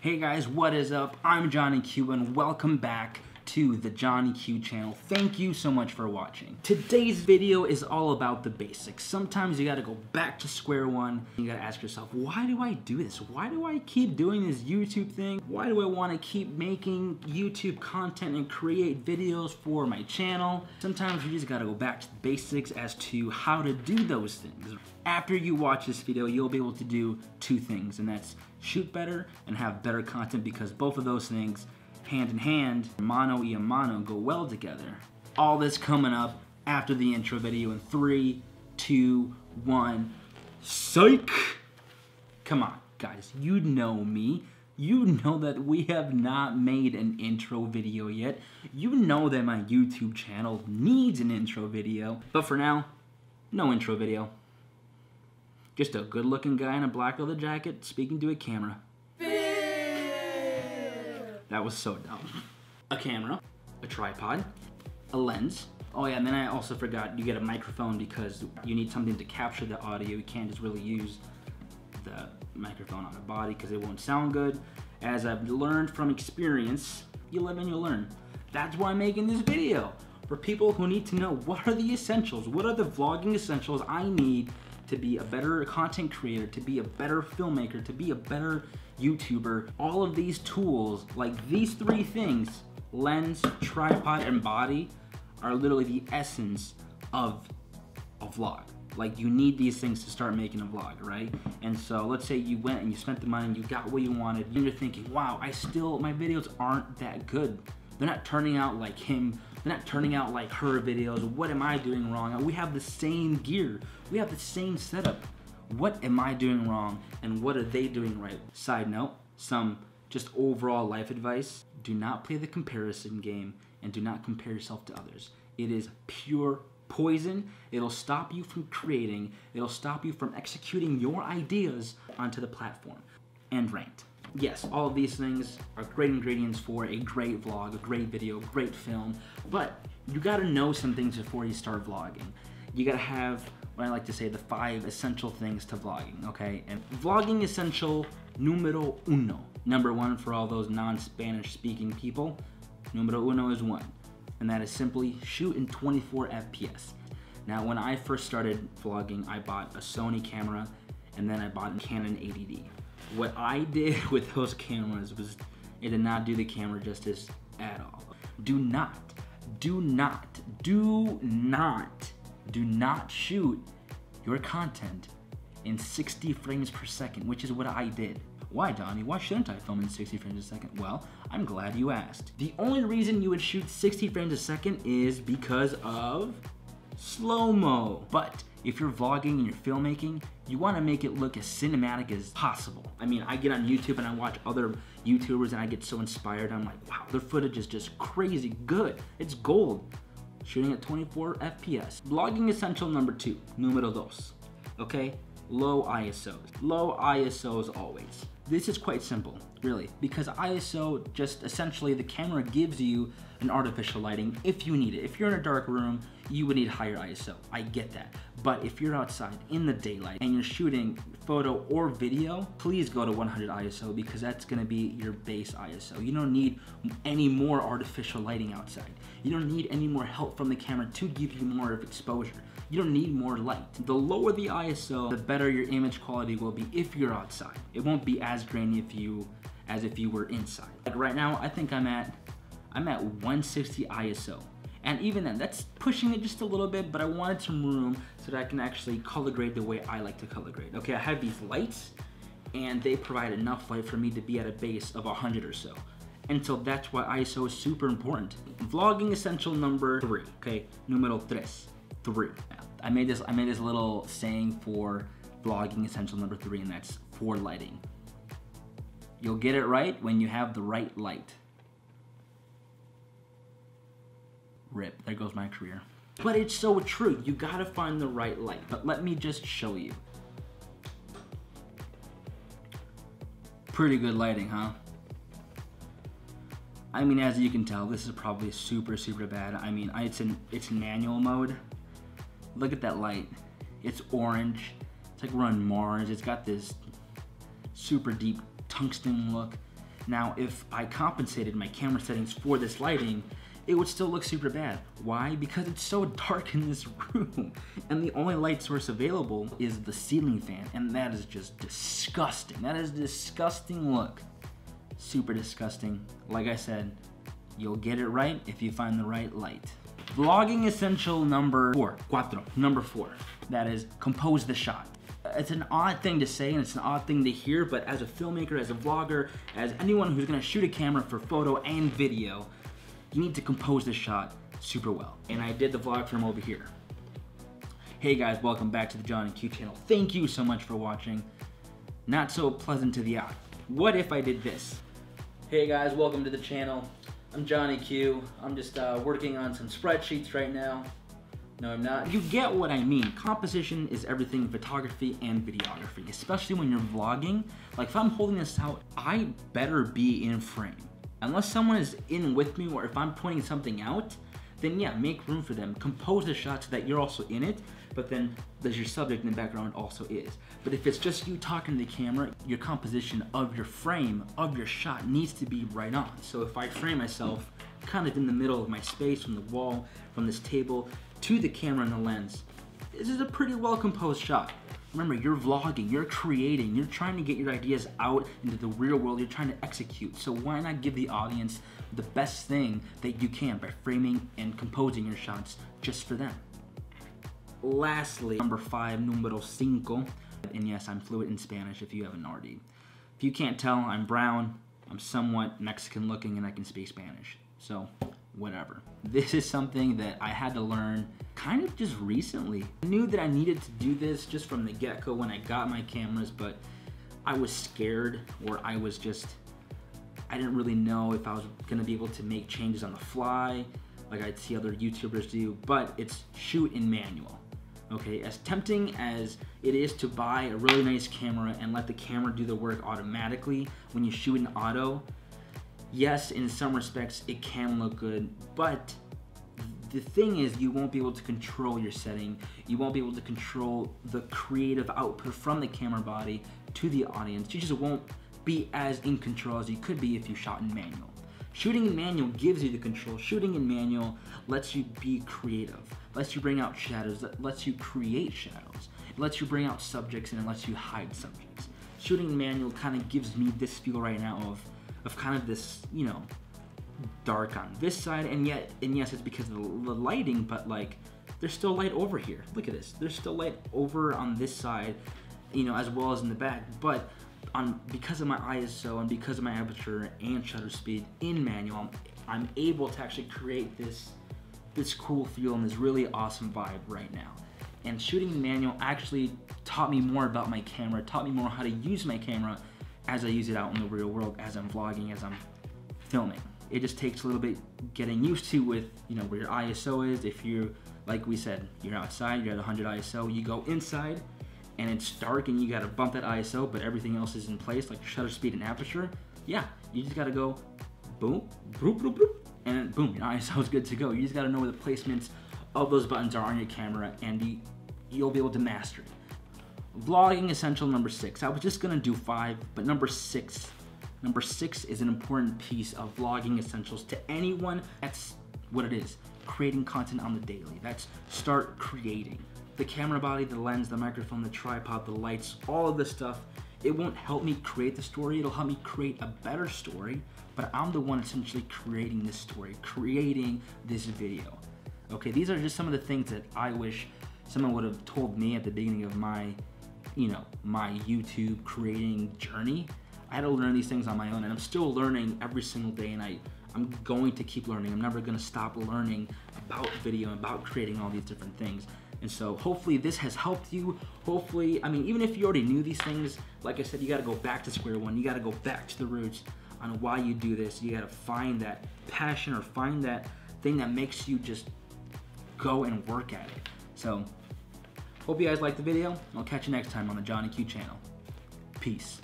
Hey guys, what is up? I'm Johnny and welcome back to the Johnny Q channel. Thank you so much for watching. Today's video is all about the basics. Sometimes you gotta go back to square one. You gotta ask yourself, why do I do this? Why do I keep doing this YouTube thing? Why do I wanna keep making YouTube content and create videos for my channel? Sometimes you just gotta go back to the basics as to how to do those things. After you watch this video, you'll be able to do two things, and that's shoot better and have better content because both of those things hand in hand, mano y mano go well together. All this coming up after the intro video in three, two, one, psych! Come on, guys, you know me. You know that we have not made an intro video yet. You know that my YouTube channel needs an intro video. But for now, no intro video. Just a good looking guy in a black leather jacket speaking to a camera. That was so dumb. A camera, a tripod, a lens. Oh yeah, and then I also forgot you get a microphone because you need something to capture the audio. You can't just really use the microphone on the body because it won't sound good. As I've learned from experience, you live and you learn. That's why I'm making this video. For people who need to know what are the essentials, what are the vlogging essentials I need to be a better content creator, to be a better filmmaker, to be a better YouTuber. All of these tools, like these three things, lens, tripod, and body, are literally the essence of a vlog. Like you need these things to start making a vlog, right? And so let's say you went and you spent the money you got what you wanted, and you're thinking, wow, I still, my videos aren't that good. They're not turning out like him. They're not turning out like her videos. What am I doing wrong? We have the same gear. We have the same setup. What am I doing wrong and what are they doing right? Side note, some just overall life advice. Do not play the comparison game and do not compare yourself to others. It is pure poison. It'll stop you from creating. It'll stop you from executing your ideas onto the platform. And rant. Yes, all of these things are great ingredients for a great vlog, a great video, great film, but you gotta know some things before you start vlogging. You gotta have what I like to say the five essential things to vlogging, okay? And vlogging essential numero uno. Number one for all those non-Spanish speaking people, numero uno is one. And that is simply shoot in 24 FPS. Now, when I first started vlogging, I bought a Sony camera and then I bought a Canon 80D. What I did with those cameras was, it did not do the camera justice at all. Do not, do not, do not, do not shoot your content in 60 frames per second, which is what I did. Why, Johnny? Why shouldn't I film in 60 frames a second? Well, I'm glad you asked. The only reason you would shoot 60 frames a second is because of slow-mo. But if you're vlogging and you're filmmaking, you wanna make it look as cinematic as possible. I mean, I get on YouTube and I watch other YouTubers and I get so inspired. I'm like, wow, their footage is just crazy good. It's gold. Shooting at 24 FPS. Vlogging essential number two, numero dos. Okay, low ISOs. Low ISOs always. This is quite simple, really, because ISO just essentially the camera gives you an artificial lighting if you need it. If you're in a dark room, you would need higher ISO. I get that. But if you're outside in the daylight and you're shooting photo or video, please go to 100 ISO because that's gonna be your base ISO. You don't need any more artificial lighting outside. You don't need any more help from the camera to give you more of exposure. You don't need more light. The lower the ISO, the better your image quality will be if you're outside. It won't be as grainy if you as if you were inside. Like right now, I think I'm at I'm at 160 ISO. And even then, that's pushing it just a little bit, but I wanted some room so that I can actually color grade the way I like to color grade. Okay, I have these lights, and they provide enough light for me to be at a base of 100 or so. And so that's why ISO is super important. Vlogging essential number three, okay? Numero tres, three. I made this, I made this little saying for vlogging essential number three, and that's for lighting. You'll get it right when you have the right light. Rip, there goes my career. But it's so true, you gotta find the right light. But let me just show you. Pretty good lighting, huh? I mean, as you can tell, this is probably super, super bad. I mean, it's in, it's manual mode. Look at that light. It's orange. It's like we're on Mars. It's got this super deep tungsten look. Now, if I compensated my camera settings for this lighting, it would still look super bad. Why? Because it's so dark in this room. And the only light source available is the ceiling fan. And that is just disgusting. That is a disgusting look. Super disgusting. Like I said, you'll get it right if you find the right light. Vlogging essential number four, cuatro, number four. That is compose the shot. It's an odd thing to say and it's an odd thing to hear, but as a filmmaker, as a vlogger, as anyone who's gonna shoot a camera for photo and video, you need to compose this shot super well. And I did the vlog from over here. Hey guys, welcome back to the Johnny Q channel. Thank you so much for watching. Not so pleasant to the eye. What if I did this? Hey guys, welcome to the channel. I'm Johnny Q. I'm just uh, working on some spreadsheets right now. No, I'm not. You get what I mean. Composition is everything in photography and videography, especially when you're vlogging. Like if I'm holding this out, I better be in frame. Unless someone is in with me or if I'm pointing something out, then yeah, make room for them. Compose the shot so that you're also in it, but then there's your subject in the background also is. But if it's just you talking to the camera, your composition of your frame, of your shot needs to be right on. So if I frame myself kind of in the middle of my space from the wall, from this table, to the camera and the lens, this is a pretty well composed shot. Remember, you're vlogging, you're creating, you're trying to get your ideas out into the real world, you're trying to execute. So why not give the audience the best thing that you can by framing and composing your shots just for them? Lastly, number five, numero cinco. And yes, I'm fluent in Spanish if you haven't already. If you can't tell, I'm brown, I'm somewhat Mexican looking, and I can speak Spanish. So, whatever. This is something that I had to learn kind of just recently. I knew that I needed to do this just from the get-go when I got my cameras, but I was scared or I was just, I didn't really know if I was gonna be able to make changes on the fly like I'd see other YouTubers do, but it's shoot in manual. Okay, as tempting as it is to buy a really nice camera and let the camera do the work automatically when you shoot in auto, yes, in some respects it can look good, but the thing is you won't be able to control your setting. You won't be able to control the creative output from the camera body to the audience. You just won't be as in control as you could be if you shot in manual. Shooting in manual gives you the control. Shooting in manual lets you be creative, lets you bring out shadows, that lets you create shadows, it lets you bring out subjects and it lets you hide subjects. Shooting in manual kind of gives me this feel right now of of kind of this, you know, dark on this side, and yet, and yes, it's because of the lighting, but like, there's still light over here. Look at this. There's still light over on this side, you know, as well as in the back, but on because of my ISO and because of my aperture and shutter speed in manual, I'm, able to actually create this this cool feel and this really awesome vibe right now. And shooting in manual actually taught me more about my camera, taught me more how to use my camera, as I use it out in the real world, as I'm vlogging, as I'm filming. It just takes a little bit getting used to with, you know, where your ISO is. If you're, like we said, you're outside, you're at 100 ISO, you go inside and it's dark and you gotta bump that ISO, but everything else is in place, like shutter speed and aperture. Yeah, you just gotta go boom, boop, boop, boop, and boom, your ISO is good to go. You just gotta know where the placements of those buttons are on your camera and you, you'll be able to master it. Vlogging essential number six. I was just gonna do five, but number six, number six is an important piece of vlogging essentials to anyone. That's what it is, creating content on the daily. That's start creating. The camera body, the lens, the microphone, the tripod, the lights, all of this stuff, it won't help me create the story, it'll help me create a better story, but I'm the one essentially creating this story, creating this video. Okay, these are just some of the things that I wish someone would have told me at the beginning of my you know, my YouTube creating journey, I had to learn these things on my own and I'm still learning every single day and I, I'm going to keep learning. I'm never gonna stop learning about video, and about creating all these different things. And so hopefully this has helped you. Hopefully, I mean, even if you already knew these things, like I said, you gotta go back to square one. You gotta go back to the roots on why you do this. You gotta find that passion or find that thing that makes you just go and work at it. So Hope you guys liked the video. I'll catch you next time on the Johnny Q channel. Peace.